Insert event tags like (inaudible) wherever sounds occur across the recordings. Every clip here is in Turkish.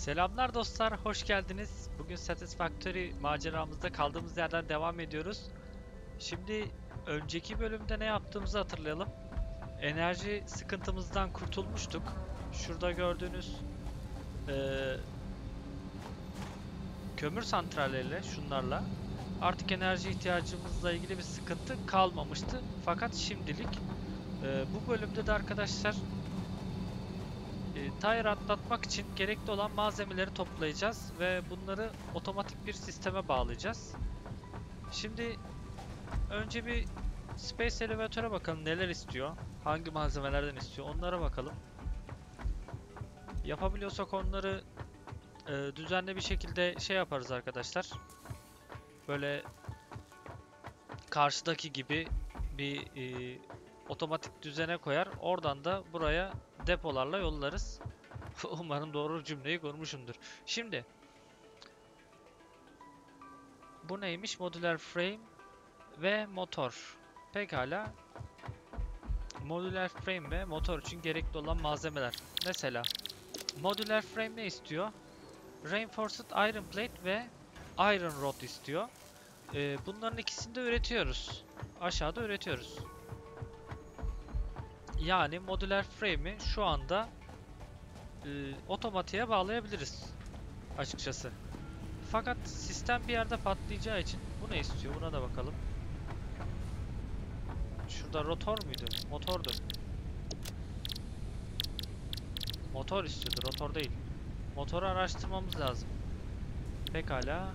Selamlar dostlar, hoş geldiniz. Bugün Satisfactory maceramızda kaldığımız yerden devam ediyoruz. Şimdi önceki bölümde ne yaptığımızı hatırlayalım. Enerji sıkıntımızdan kurtulmuştuk. Şurada gördüğünüz eee, kömür santralleriyle, şunlarla artık enerji ihtiyacımızla ilgili bir sıkıntı kalmamıştı. Fakat şimdilik eee, bu bölümde de arkadaşlar e, tire atlatmak için gerekli olan malzemeleri toplayacağız ve bunları otomatik bir sisteme bağlayacağız. Şimdi önce bir Space Elevator'a bakalım neler istiyor, hangi malzemelerden istiyor onlara bakalım. Yapabiliyorsak onları e, düzenli bir şekilde şey yaparız arkadaşlar. Böyle karşıdaki gibi bir e, otomatik düzene koyar. Oradan da buraya depolarla yollarız. (laughs) Umarım doğru cümleyi kurmuşumdur. Şimdi bu neymiş? Modüler frame ve motor. Pekala. Modüler frame ve motor için gerekli olan malzemeler. Mesela modüler frame ne istiyor? Reinforced iron plate ve iron rod istiyor. Ee, bunların ikisini de üretiyoruz. Aşağıda üretiyoruz. Yani modüler frame'i şu anda e, otomatiğe bağlayabiliriz açıkçası. Fakat sistem bir yerde patlayacağı için bu ne istiyor? Buna da bakalım. Şurada rotor muydu? Motordu. Motor istiyordu, rotor değil. Motoru araştırmamız lazım. Pekala.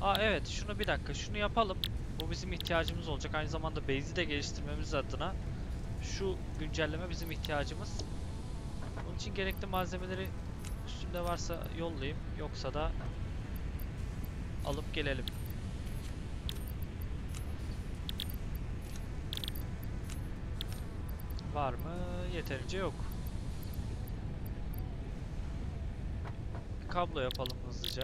Aa evet, şunu bir dakika, şunu yapalım. Bu bizim ihtiyacımız olacak. Aynı zamanda base'i de geliştirmemiz adına şu güncelleme bizim ihtiyacımız. Bunun için gerekli malzemeleri üstümde varsa yollayayım. Yoksa da alıp gelelim. Var mı? Yeterince yok. Kablo yapalım hızlıca.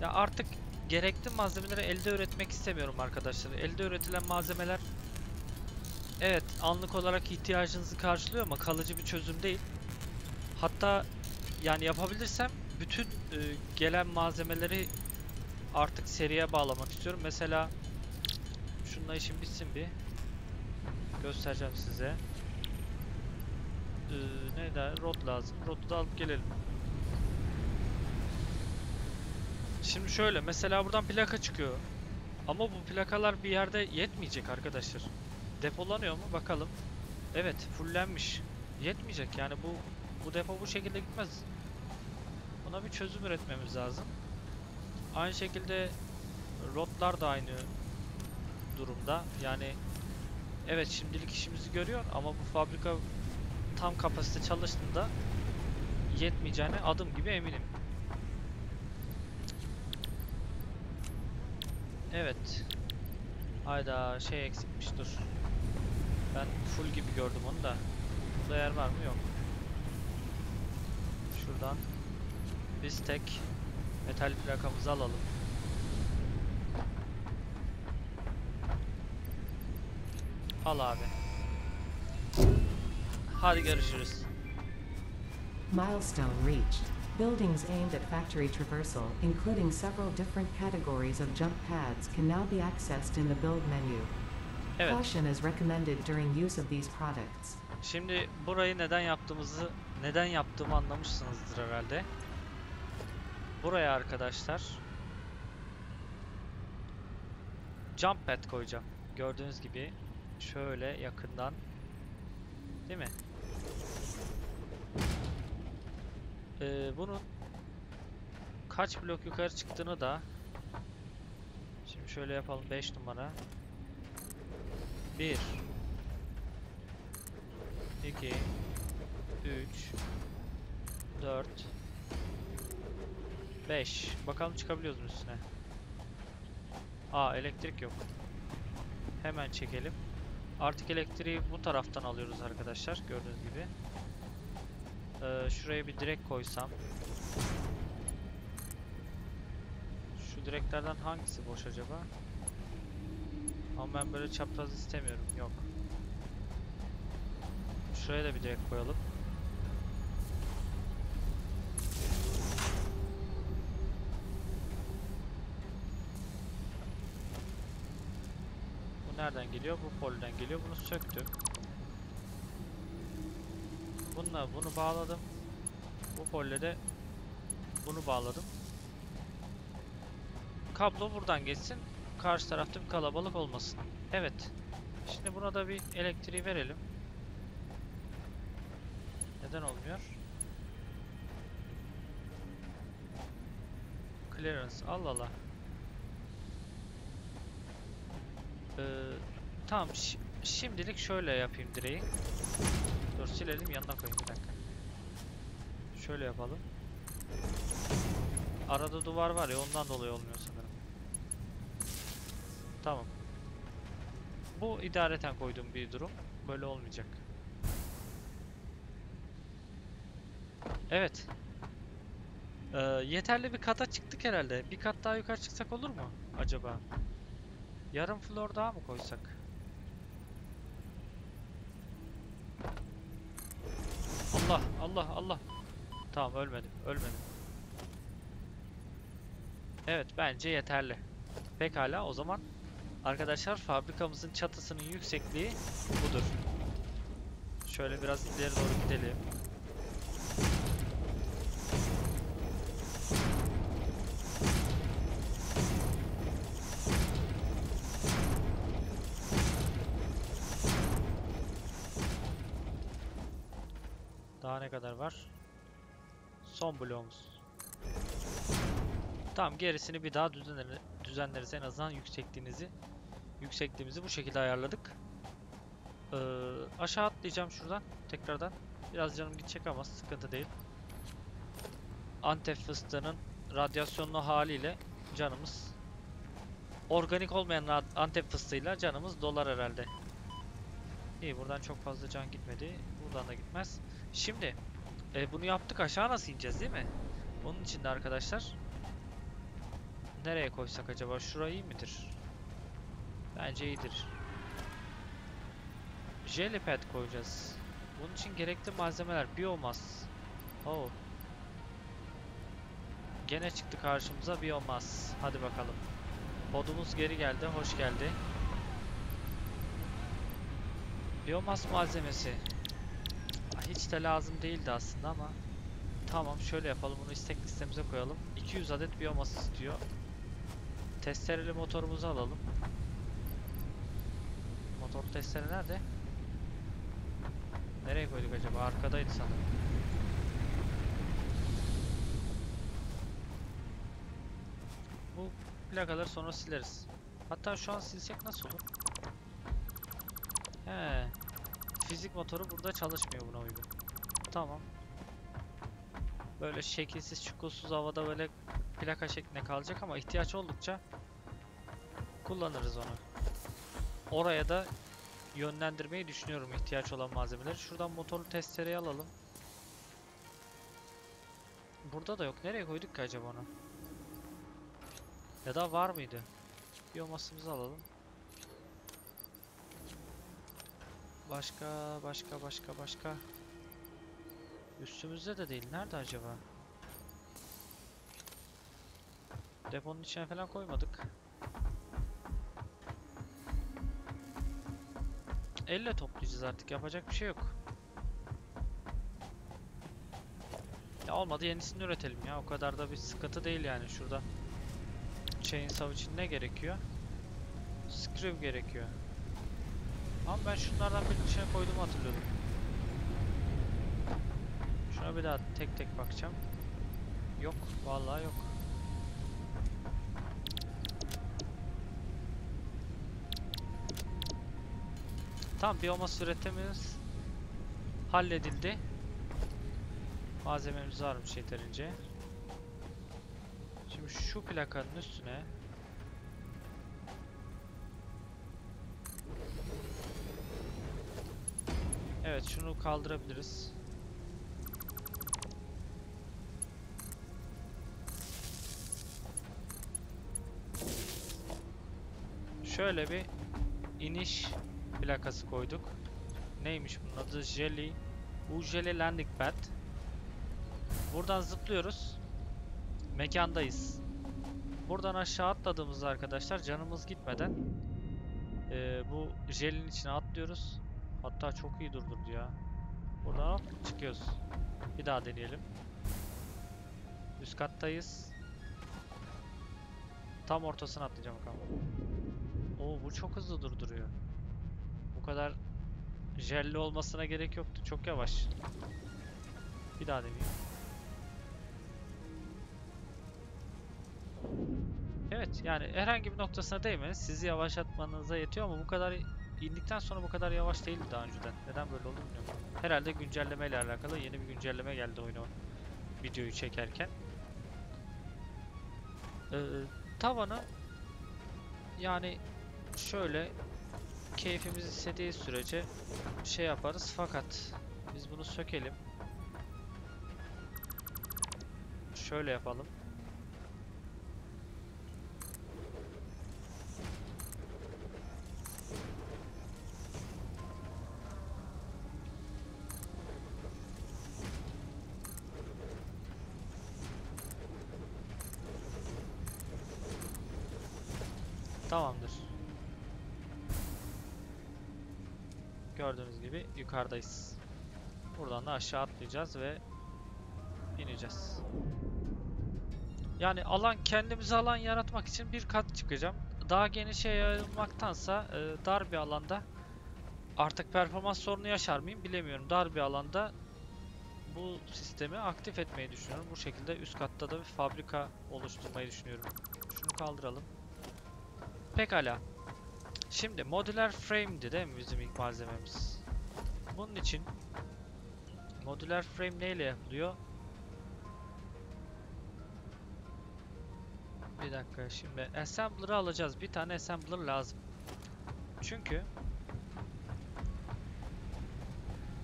Ya artık gerekli malzemeleri elde üretmek istemiyorum arkadaşlar. Elde üretilen malzemeler evet anlık olarak ihtiyacınızı karşılıyor ama kalıcı bir çözüm değil. Hatta yani yapabilirsem bütün e, gelen malzemeleri artık seriye bağlamak istiyorum. Mesela şununla işim bitsin bir. Göstereceğim size. Ee, neydi? Rod lazım. Rod'u da alıp gelelim. Şimdi şöyle mesela buradan plaka çıkıyor. Ama bu plakalar bir yerde yetmeyecek arkadaşlar. Depolanıyor mu bakalım. Evet fullenmiş. Yetmeyecek yani bu bu depo bu şekilde gitmez. Buna bir çözüm üretmemiz lazım. Aynı şekilde rotlar da aynı durumda. Yani evet şimdilik işimizi görüyor ama bu fabrika tam kapasite çalıştığında yetmeyeceğine adım gibi eminim. Evet. Hayda şey eksikmiş dur. Ben full gibi gördüm onu da. Burada yer var mı? Yok. Şuradan biz tek metal plakamızı alalım. Al abi. Hadi görüşürüz. Milestone reached. Buildings aimed at factory traversal, including several different categories of jump pads, can now be accessed in the build menu. Evet. Caution is recommended during use of these products. Şimdi burayı neden yaptığımızı, neden yaptığımı anlamışsınızdır herhalde. Buraya arkadaşlar jump pad koyacağım. Gördüğünüz gibi şöyle yakından değil mi? Ee, bunun kaç blok yukarı çıktığını da şimdi şöyle yapalım 5 numara 1 2 3 4 5 Bakalım çıkabiliyoruz mu üstüne? Aa elektrik yok. Hemen çekelim. Artık elektriği bu taraftan alıyoruz arkadaşlar gördüğünüz gibi. Ee, şuraya bir direk koysam. Şu direklerden hangisi boş acaba? Ama ben böyle çapraz istemiyorum. Yok. Şuraya da bir direk koyalım. Nereden geliyor? Bu polden geliyor. Bunu söktüm. Bununla bunu bağladım. Bu polle de bunu bağladım. Kablo buradan geçsin. Karşı tarafta bir kalabalık olmasın. Evet. Şimdi buna da bir elektriği verelim. Neden olmuyor? Clearance. Allah Allah. Ee, tamam. şi- şimdilik şöyle yapayım direği. Dur silelim yanına koyayım bir dakika. Şöyle yapalım. Arada duvar var ya ondan dolayı olmuyor sanırım. Tamam. Bu idareten koyduğum bir durum. Böyle olmayacak. Evet. Ee, yeterli bir kata çıktık herhalde. Bir kat daha yukarı çıksak olur mu acaba? Yarım floor daha mı koysak? Allah Allah Allah. Tamam ölmedim ölmedim. Evet bence yeterli. Pekala o zaman arkadaşlar fabrikamızın çatısının yüksekliği budur. Şöyle biraz ileri doğru gidelim. Tamam gerisini bir daha düzenleriz, düzenleriz. En azından yüksekliğinizi yüksekliğimizi bu şekilde ayarladık. Ee, aşağı atlayacağım şuradan tekrardan. Biraz canım gidecek ama sıkıntı değil. Antep fıstığının radyasyonlu haliyle canımız organik olmayan Antep fıstığıyla canımız dolar herhalde. İyi buradan çok fazla can gitmedi. Buradan da gitmez. Şimdi e, bunu yaptık aşağı nasıl ineceğiz değil mi? Onun için de arkadaşlar nereye koysak acaba? Şurayı iyi midir? Bence iyidir. Jelly pad koyacağız. Bunun için gerekli malzemeler biyomas. Oh. Gene çıktı karşımıza biyomas. Hadi bakalım. Podumuz geri geldi. Hoş geldi. Biyomas malzemesi. Hiç de lazım değildi aslında ama Tamam şöyle yapalım bunu istek listemize koyalım 200 adet biyomas istiyor Testereli motorumuzu alalım Motor testere nerede? Nereye koyduk acaba? Arkadaydı sanırım Bu plakaları sonra sileriz Hatta şu an silsek nasıl olur? He, fizik motoru burada çalışmıyor buna uygun. Tamam. Böyle şekilsiz çukulsuz havada böyle plaka şeklinde kalacak ama ihtiyaç oldukça kullanırız onu. Oraya da yönlendirmeyi düşünüyorum ihtiyaç olan malzemeleri. Şuradan motorlu testereyi alalım. Burada da yok. Nereye koyduk ki acaba onu? Ya da var mıydı? Biyomasımızı alalım. Başka, başka, başka, başka. Üstümüzde de değil. Nerede acaba? Deponun içine falan koymadık. Elle toplayacağız artık. Yapacak bir şey yok. Ya olmadı yenisini üretelim ya. O kadar da bir sıkıntı değil yani şurada. Chainsaw için ne gerekiyor? Screw gerekiyor. Ama ben şunlardan birinin içine koyduğumu hatırlıyordum. Şuna bir daha tek tek bakacağım. Yok, vallahi yok. Tamam, biyomas üretimimiz halledildi. Malzememiz varmış yeterince. Şimdi şu plakanın üstüne Evet şunu kaldırabiliriz. Şöyle bir iniş plakası koyduk. neymiş bunun adı? Jelly. Bu Jelly Landing Pad. Buradan zıplıyoruz. Mekandayız. Buradan aşağı atladığımızda arkadaşlar canımız gitmeden eee, bu jelin içine atlıyoruz. Hatta çok iyi durdurdu ya. Buradan hop çıkıyoruz. Bir daha deneyelim. Üst kattayız. Tam ortasına atlayacağım. Oo bu çok hızlı durduruyor. Kadar jelli olmasına gerek yoktu. Çok yavaş. Bir daha deneyeyim. Evet yani herhangi bir noktasına değmeniz sizi yavaşlatmanıza yetiyor ama bu kadar indikten sonra bu kadar yavaş değildi daha önceden. Neden böyle oldu bilmiyorum. Herhalde güncelleme ile alakalı yeni bir güncelleme geldi oyuna videoyu çekerken. Ee, tavanı yani şöyle keyfimiz istediği sürece şey yaparız fakat biz bunu sökelim. Şöyle yapalım. Gibi yukarıdayız. Buradan da aşağı atlayacağız ve ineceğiz. Yani alan kendimize alan yaratmak için bir kat çıkacağım. Daha genişe yayılmaktansa e, dar bir alanda artık performans sorunu yaşar mıyım bilemiyorum. Dar bir alanda bu sistemi aktif etmeyi düşünüyorum. Bu şekilde üst katta da bir fabrika oluşturmayı düşünüyorum. Şunu kaldıralım. Pekala. Şimdi modüler frame'di değil mi bizim ilk malzememiz? Bunun için modüler frame neyle yapılıyor? Bir dakika şimdi assembler'ı alacağız. Bir tane assembler lazım. Çünkü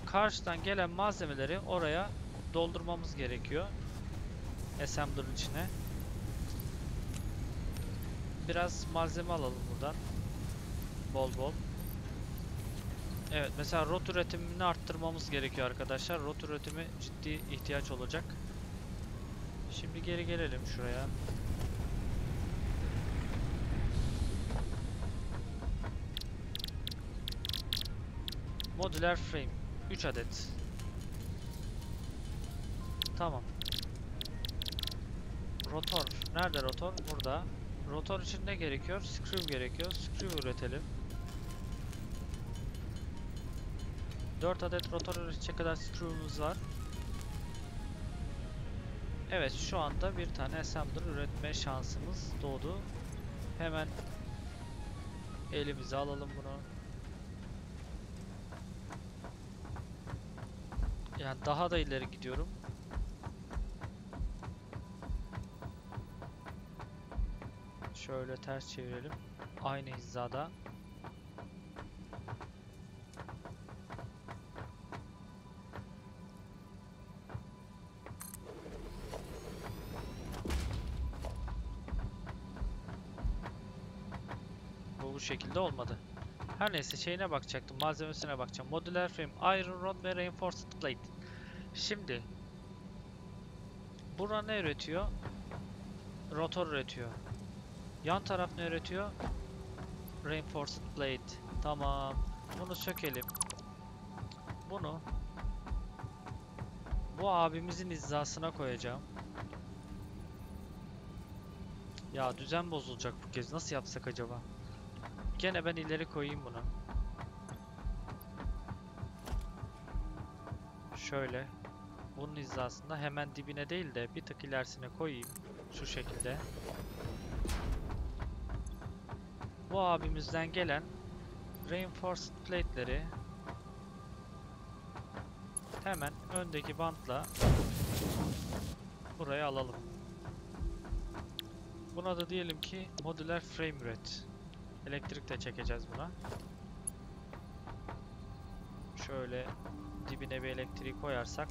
karşıdan gelen malzemeleri oraya doldurmamız gerekiyor. Assembler'ın içine. Biraz malzeme alalım buradan. Bol bol. Evet mesela rot üretimini arttırmamız gerekiyor arkadaşlar. Rot üretimi ciddi ihtiyaç olacak. Şimdi geri gelelim şuraya. Modüler frame 3 adet. Tamam. Rotor. Nerede rotor? Burada. Rotor için ne gerekiyor? Screw gerekiyor. Screw üretelim. 4 adet rotor üretecek kadar screw'umuz var. Evet şu anda bir tane assembler üretme şansımız doğdu. Hemen elimize alalım bunu. Yani daha da ileri gidiyorum. Şöyle ters çevirelim. Aynı hizada. Şekilde olmadı. Her neyse şeyine bakacaktım. Malzemesine bakacağım. Modüler frame, iron rod ve reinforced plate. Şimdi Bura ne üretiyor? Rotor üretiyor. Yan taraf ne üretiyor? Reinforced plate. Tamam. Bunu sökelim. Bunu bu abimizin hizasına koyacağım. Ya düzen bozulacak bu kez. Nasıl yapsak acaba? Gene ben ileri koyayım bunu. Şöyle. Bunun hizasında hemen dibine değil de bir tık ilerisine koyayım. Şu şekilde. Bu abimizden gelen reinforced plate'leri hemen öndeki bantla buraya alalım. Buna da diyelim ki modüler frame üret. Elektrik de çekeceğiz buna. Şöyle dibine bir elektriği koyarsak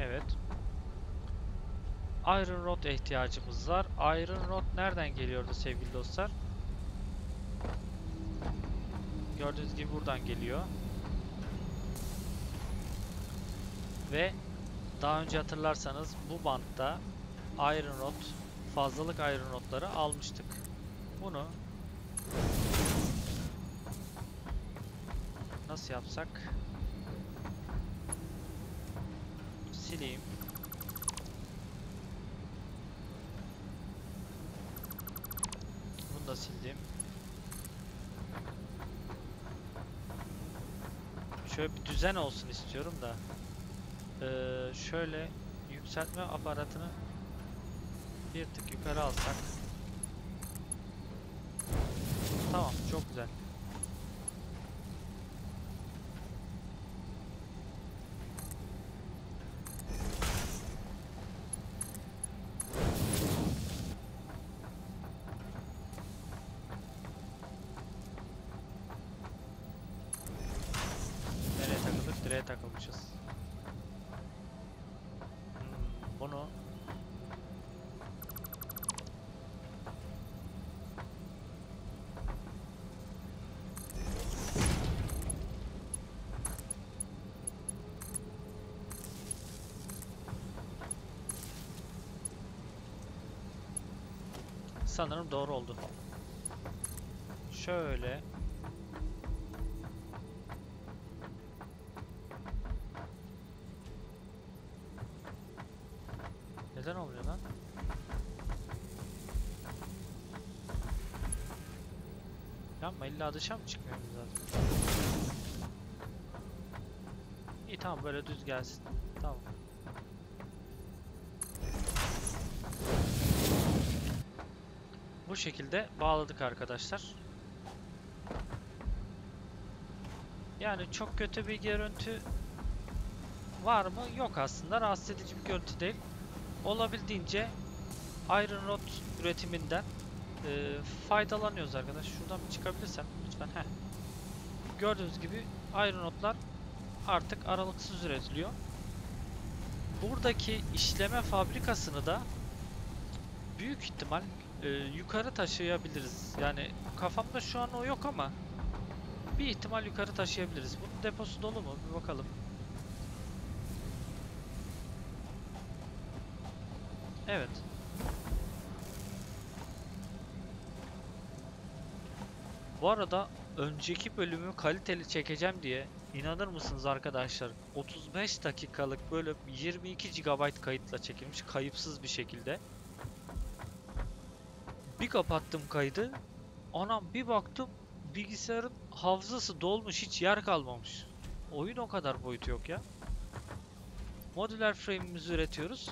Evet. Iron Rod ihtiyacımız var. Iron Rod nereden geliyordu sevgili dostlar? Gördüğünüz gibi buradan geliyor. Ve daha önce hatırlarsanız bu bantta Iron Rod, fazlalık Iron Rod'ları almıştık. Bunu nasıl yapsak? Sileyim. Bunu da sildim. Şöyle bir düzen olsun istiyorum da. Ee, şöyle yükseltme aparatını bir tık yukarı alsak. Tamam, çok güzel. Nereye takıldık? Direğe takılmışız. Bunu sanırım doğru oldu. Şöyle illa dışa mı çıkmıyoruz zaten? İyi tamam böyle düz gelsin. Tamam. Bu şekilde bağladık arkadaşlar. Yani çok kötü bir görüntü var mı? Yok aslında. Rahatsız edici bir görüntü değil olabildiğince Iron Rod üretiminden e, faydalanıyoruz arkadaş. Şuradan bir çıkabilirsem lütfen. Heh. Gördüğünüz gibi Iron Rod'lar artık aralıksız üretiliyor. Buradaki işleme fabrikasını da büyük ihtimal e, yukarı taşıyabiliriz. Yani kafamda şu an o yok ama bir ihtimal yukarı taşıyabiliriz. Bunun deposu dolu mu? Bir bakalım. Evet. Bu arada önceki bölümü kaliteli çekeceğim diye inanır mısınız arkadaşlar 35 dakikalık bölüm 22 GB kayıtla çekilmiş kayıpsız bir şekilde. Bir kapattım kaydı. Anam bir baktım bilgisayarın hafızası dolmuş hiç yer kalmamış. Oyun o kadar boyutu yok ya. Modüler frame'imizi üretiyoruz.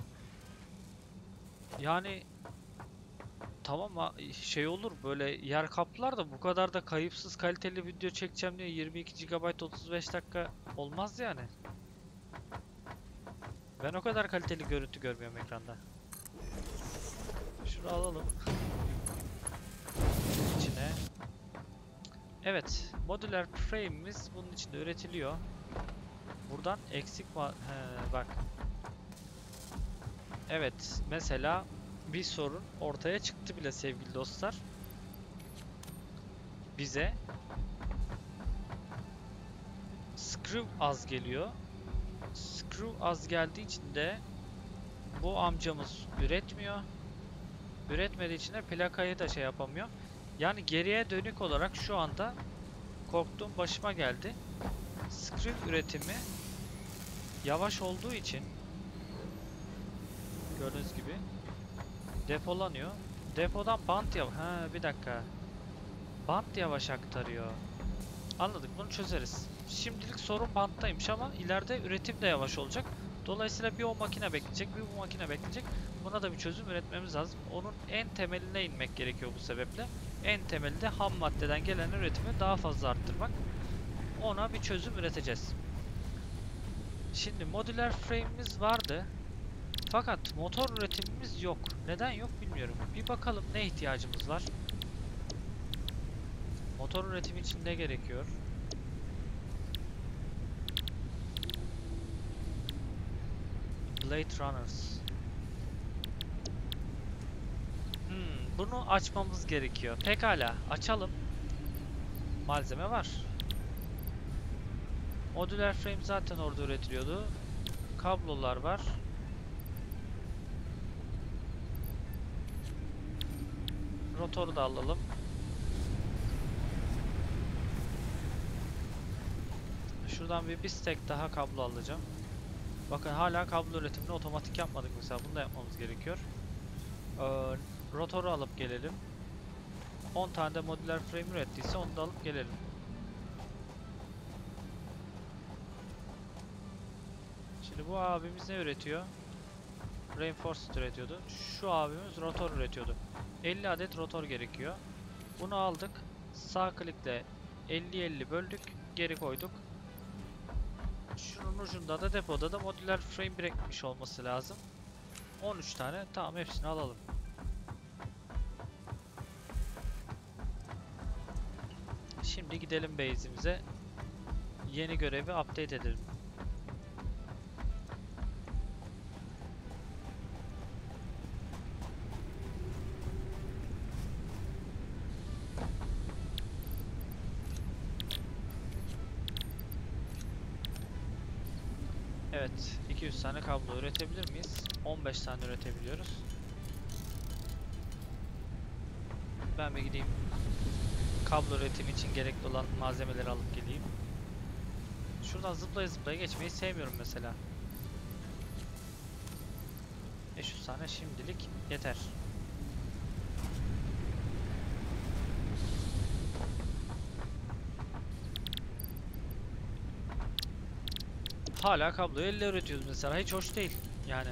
Yani tamam şey olur böyle yer kaplar da bu kadar da kayıpsız kaliteli video çekeceğim diye 22 GB 35 dakika olmaz yani. Ben o kadar kaliteli görüntü görmüyorum ekranda. Şunu alalım. İçine. Evet, modüler frame'imiz bunun içinde üretiliyor. Buradan eksik var. Bak. Evet, mesela bir sorun ortaya çıktı bile sevgili dostlar. Bize screw az geliyor. Screw az geldiği için de bu amcamız üretmiyor. Üretmediği için de plakayı da şey yapamıyor. Yani geriye dönük olarak şu anda korktuğum başıma geldi. Screw üretimi yavaş olduğu için gördüğünüz gibi depolanıyor. Depodan bant yav. Ha bir dakika. Bant yavaş aktarıyor. Anladık bunu çözeriz. Şimdilik sorun banttaymış ama ileride üretim de yavaş olacak. Dolayısıyla bir o makine bekleyecek, bir bu makine bekleyecek. Buna da bir çözüm üretmemiz lazım. Onun en temeline inmek gerekiyor bu sebeple. En temeli de ham maddeden gelen üretimi daha fazla arttırmak. Ona bir çözüm üreteceğiz. Şimdi modüler frame'imiz vardı. Fakat motor üretimimiz yok. Neden yok bilmiyorum. Bir bakalım ne ihtiyacımız var. Motor üretimi için ne gerekiyor? Blade Runners. bunu açmamız gerekiyor. Pekala açalım. Malzeme var. Modüler frame zaten orada üretiliyordu. Kablolar var. Rotoru da alalım. Şuradan bir, stack daha kablo alacağım. Bakın hala kablo üretimini otomatik yapmadık mesela. Bunu da yapmamız gerekiyor. Ee, rotoru alıp gelelim. 10 tane de modüler frame ürettiyse onu da alıp gelelim. Şimdi bu abimiz ne üretiyor? Reinforced üretiyordu. Şu abimiz rotor üretiyordu. 50 adet rotor gerekiyor. Bunu aldık. Sağ klikle 50-50 böldük. Geri koyduk. Şunun ucunda da depoda da modüler frame birikmiş olması lazım. 13 tane. Tamam hepsini alalım. Şimdi gidelim base'imize. Yeni görevi update edelim. 200 tane kablo üretebilir miyiz? 15 tane üretebiliyoruz. Ben bir gideyim. Kablo üretimi için gerekli olan malzemeleri alıp geleyim. Şuradan zıplaya zıplaya geçmeyi sevmiyorum mesela. 500 tane şimdilik yeter. Hala kabloyu elle üretiyoruz mesela. Hiç hoş değil. Yani.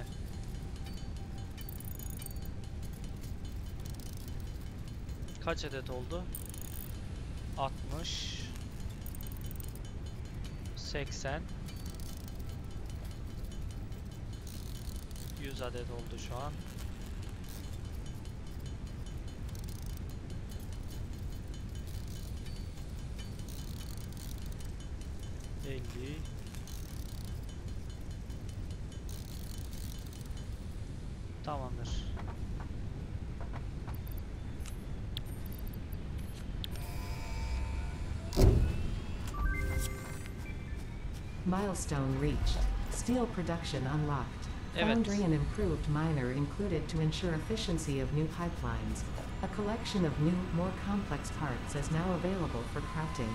Kaç adet oldu? 60 80 100 adet oldu şu an. Milestone reached. Steel production unlocked. Foundry and improved miner included to ensure efficiency of new pipelines. A collection of new, more complex parts is now available for crafting.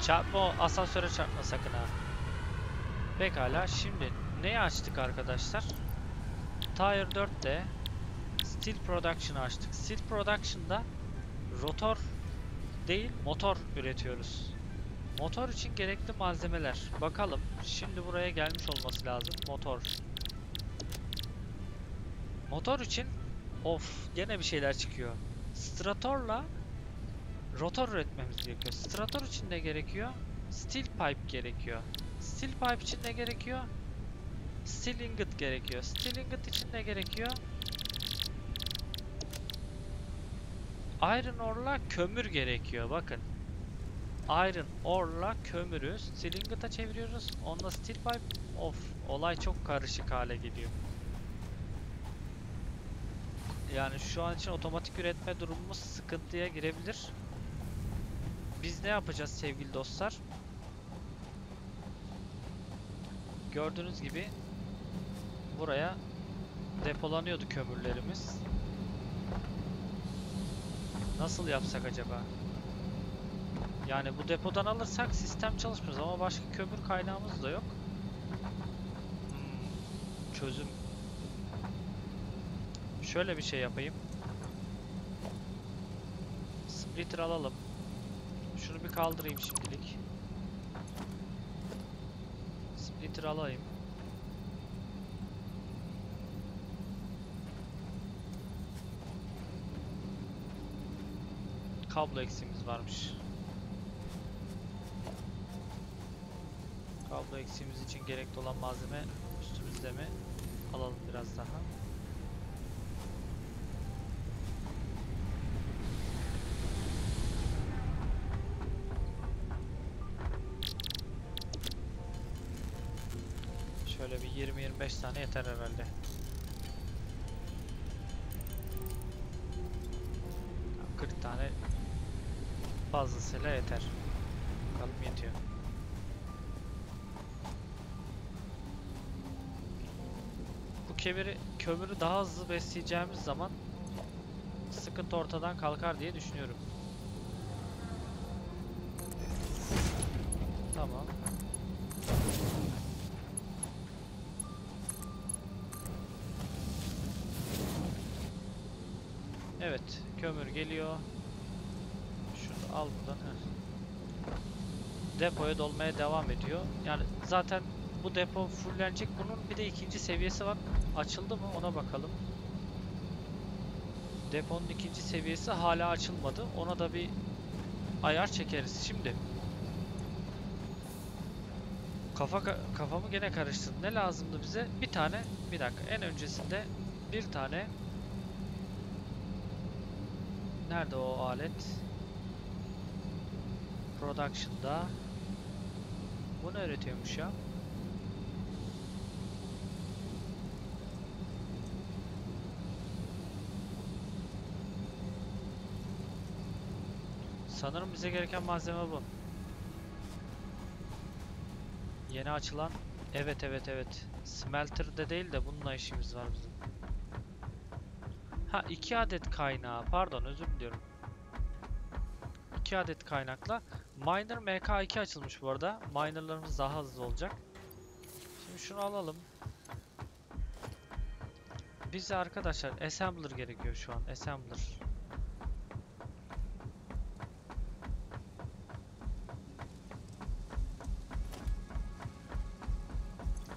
Çarpma asansöre çarpma sakın ha. Pekala şimdi neyi açtık arkadaşlar? Tire 4'te Steel Production'ı açtık. Steel Production'da rotor değil motor üretiyoruz. Motor için gerekli malzemeler. Bakalım. Şimdi buraya gelmiş olması lazım. Motor. Motor için of gene bir şeyler çıkıyor. Strator'la rotor üretmemiz gerekiyor. Strator için ne gerekiyor? Steel pipe gerekiyor. Steel pipe için ne gerekiyor? Steel ingot gerekiyor. Steel ingot için ne gerekiyor? Iron ore'la kömür gerekiyor. Bakın. Iron ore'la kömürü steel ingot'a çeviriyoruz. Onunla steel pipe. Of, olay çok karışık hale geliyor. Yani şu an için otomatik üretme durumumuz sıkıntıya girebilir. Biz ne yapacağız sevgili dostlar? Gördüğünüz gibi buraya depolanıyordu kömürlerimiz. Nasıl yapsak acaba? Yani bu depodan alırsak sistem çalışmaz ama başka kömür kaynağımız da yok. Hmm, çözüm. Şöyle bir şey yapayım. Splitter alalım. Şunu bir kaldırayım şimdilik. Splitter alayım. Kablo eksiğimiz varmış. Kablo eksiğimiz için gerekli olan malzeme üstümüzde mi? Alalım biraz daha. Şöyle bir 20-25 tane yeter herhalde. Fazlasıyla yeter. Bakalım yetiyor. Bu kemeri, kömürü daha hızlı besleyeceğimiz zaman sıkıntı ortadan kalkar diye düşünüyorum. Tamam. Evet, kömür geliyor. Al buradan. heh. Depoya dolmaya devam ediyor. Yani zaten bu depo fullenecek. Bunun bir de ikinci seviyesi var. Açıldı mı ona bakalım. Deponun ikinci seviyesi hala açılmadı. Ona da bir ayar çekeriz. Şimdi kafa ka- kafamı gene karıştırdı. Ne lazımdı bize? Bir tane. Bir dakika. En öncesinde bir tane Nerede o alet? Production'da. Bu ne üretiyormuş ya? Sanırım bize gereken malzeme bu. Yeni açılan Evet evet evet. Smelter'de değil de bununla işimiz var bizim. Ha iki adet kaynağı. Pardon özür diliyorum. İki adet kaynakla. Miner MK2 açılmış bu arada. Minerlarımız daha hızlı olacak. Şimdi şunu alalım. Bize arkadaşlar assembler gerekiyor şu an. Assembler.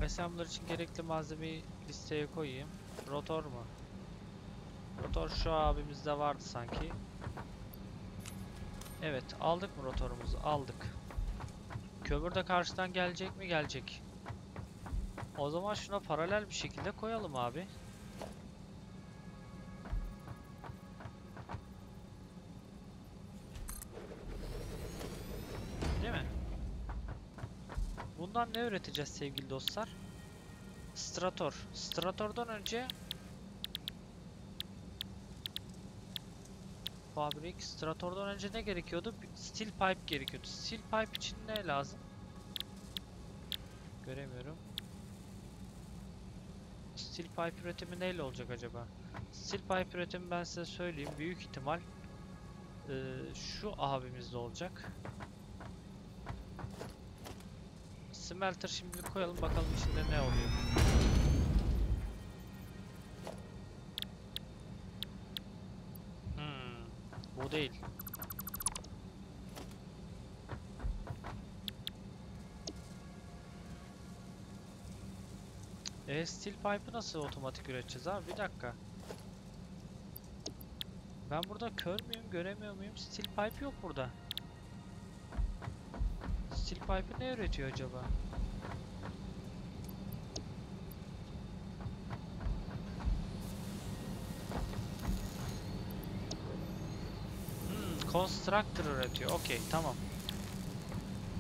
Assembler için gerekli malzemeyi listeye koyayım. Rotor mu? Rotor şu abimizde vardı sanki. Evet, aldık mı rotorumuzu? Aldık. Kömür de karşıdan gelecek mi? Gelecek. O zaman şuna paralel bir şekilde koyalım abi. Değil mi? Bundan ne üreteceğiz sevgili dostlar? Strator. Strator'dan önce Fabrik. Strator'dan önce ne gerekiyordu? Steel pipe gerekiyordu. Steel pipe için ne lazım? Göremiyorum. Steel pipe üretimi neyle olacak acaba? Steel pipe üretimi ben size söyleyeyim. Büyük ihtimal eee, şu abimizde olacak. Smelter şimdilik koyalım bakalım içinde ne oluyor. Bu değil. E steel pipe'ı nasıl otomatik üreteceğiz abi? Bir dakika. Ben burada kör müyüm, göremiyor muyum? Steel pipe yok burada. Steel pipe'ı ne üretiyor acaba? Hmm, constructor üretiyor. Okey, tamam.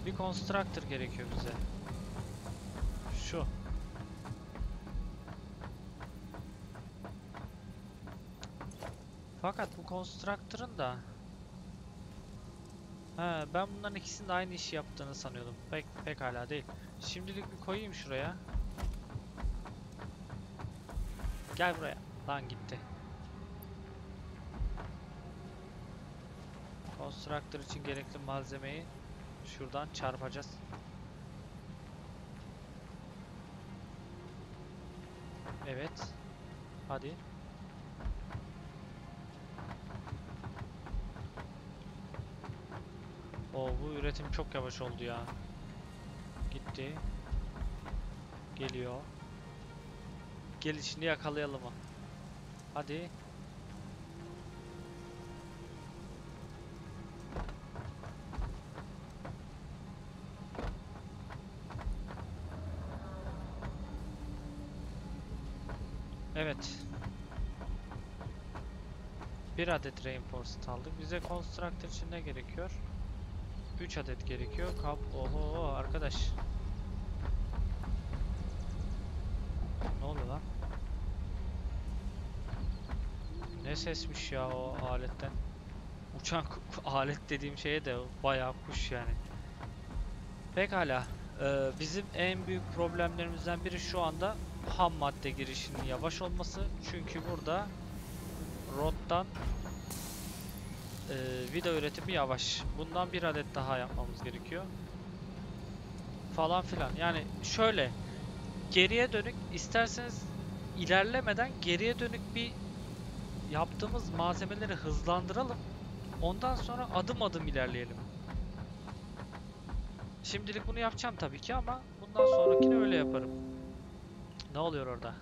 Bir constructor gerekiyor bize. Şu. Fakat bu constructor'ın da He, ben bunların ikisinin de aynı işi yaptığını sanıyordum. Pek pek hala değil. Şimdilik bir koyayım şuraya. Gel buraya. Lan gitti. Constructor için gerekli malzemeyi şuradan çarpacağız. Evet. Hadi. O bu üretim çok yavaş oldu ya. Gitti. Geliyor. Gelişini yakalayalım. Hadi. 1 adet reinforced aldık. Bize constructor için ne gerekiyor? 3 adet gerekiyor. Kap oho arkadaş. Ne oluyor lan? Ne sesmiş ya o aletten. Uçan alet dediğim şeye de bayağı kuş yani. Pekala. Ee, bizim en büyük problemlerimizden biri şu anda ham madde girişinin yavaş olması. Çünkü burada ROD'dan e, vida üretimi yavaş. Bundan bir adet daha yapmamız gerekiyor. Falan filan. Yani şöyle geriye dönük isterseniz ilerlemeden geriye dönük bir yaptığımız malzemeleri hızlandıralım. Ondan sonra adım adım ilerleyelim. Şimdilik bunu yapacağım tabii ki ama bundan sonrakini öyle yaparım. Ne oluyor orada?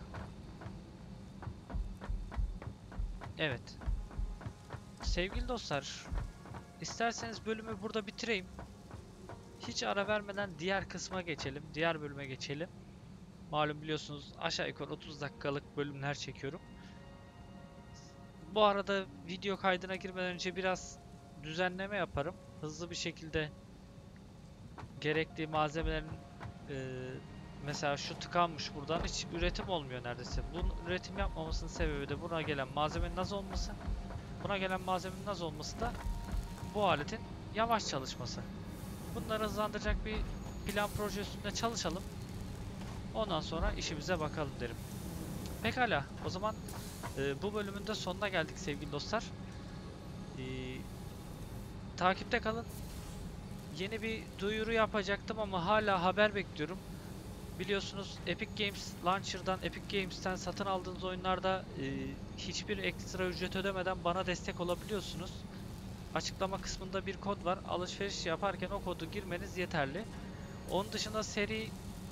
Evet. Sevgili dostlar, isterseniz bölümü burada bitireyim. Hiç ara vermeden diğer kısma geçelim, diğer bölüme geçelim. Malum biliyorsunuz aşağı yukarı 30 dakikalık bölümler çekiyorum. Bu arada video kaydına girmeden önce biraz düzenleme yaparım. Hızlı bir şekilde gerekli malzemelerin eee, mesela şu tıkanmış buradan hiç üretim olmuyor neredeyse. Bunun üretim yapmamasının sebebi de buna gelen malzemenin az olması. Buna gelen malzemenin az olması da bu aletin yavaş çalışması. Bunları hızlandıracak bir plan proje üstünde çalışalım. Ondan sonra işimize bakalım derim. Pekala, o zaman e, bu bölümün de sonuna geldik sevgili dostlar. E, takipte kalın. Yeni bir duyuru yapacaktım ama hala haber bekliyorum. Biliyorsunuz Epic Games Launcher'dan, Epic Games'ten satın aldığınız oyunlarda e, hiçbir ekstra ücret ödemeden bana destek olabiliyorsunuz. Açıklama kısmında bir kod var. Alışveriş yaparken o kodu girmeniz yeterli. Onun dışında seri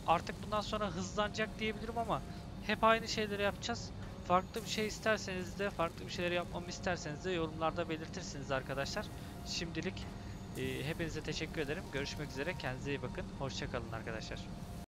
artık bundan sonra hızlanacak diyebilirim ama hep aynı şeyleri yapacağız. Farklı bir şey isterseniz de, farklı bir şeyler yapmamı isterseniz de yorumlarda belirtirsiniz arkadaşlar. Şimdilik e, hepinize teşekkür ederim. Görüşmek üzere. Kendinize iyi bakın. Hoşça kalın arkadaşlar.